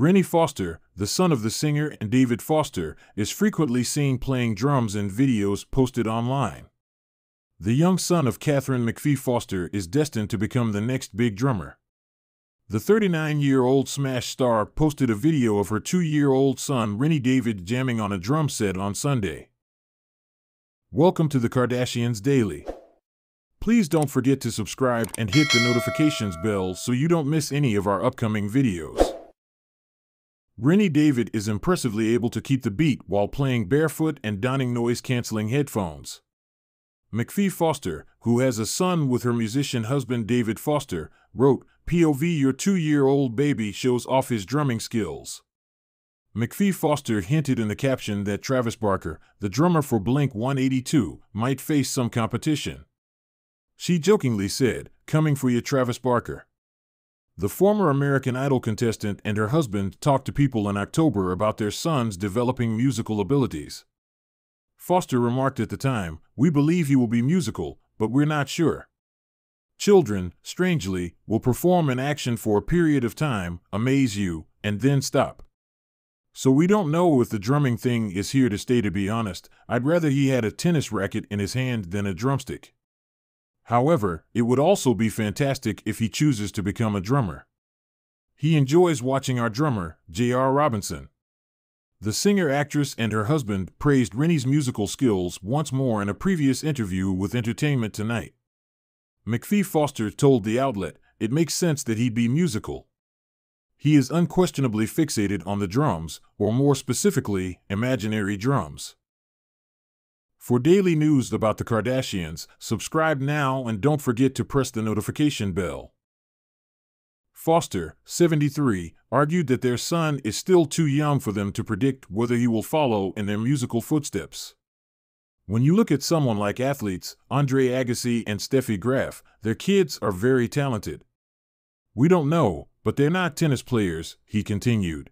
Rennie Foster, the son of the singer and David Foster, is frequently seen playing drums in videos posted online. The young son of Katharine McPhee Foster is destined to become the next big drummer. The 39 year old Smash star posted a video of her two year old son Rennie David jamming on a drum set on Sunday. Welcome to the Kardashians Daily. Please don't forget to subscribe and hit the notifications bell so you don't miss any of our upcoming videos. Rennie David is impressively able to keep the beat while playing barefoot and donning noise canceling headphones. McPhee Foster, who has a son with her musician husband David Foster, wrote, POV Your two year old baby shows off his drumming skills. McPhee Foster hinted in the caption that Travis Barker, the drummer for Blink 182, might face some competition. She jokingly said, Coming for you, Travis Barker. The former American Idol contestant and her husband talked to people in October about their son's developing musical abilities. Foster remarked at the time, We believe he will be musical, but we're not sure. Children, strangely, will perform an action for a period of time, amaze you, and then stop. So we don't know if the drumming thing is here to stay, to be honest. I'd rather he had a tennis racket in his hand than a drumstick. However, it would also be fantastic if he chooses to become a drummer. He enjoys watching our drummer, J.R. Robinson. The singer actress and her husband praised Rennie's musical skills once more in a previous interview with Entertainment Tonight. McPhee Foster told the outlet, It makes sense that he'd be musical. He is unquestionably fixated on the drums, or more specifically, imaginary drums. For daily news about the Kardashians, subscribe now and don't forget to press the notification bell. Foster, 73, argued that their son is still too young for them to predict whether he will follow in their musical footsteps. When you look at someone like athletes, Andre Agassi and Steffi Graf, their kids are very talented. We don't know, but they're not tennis players, he continued.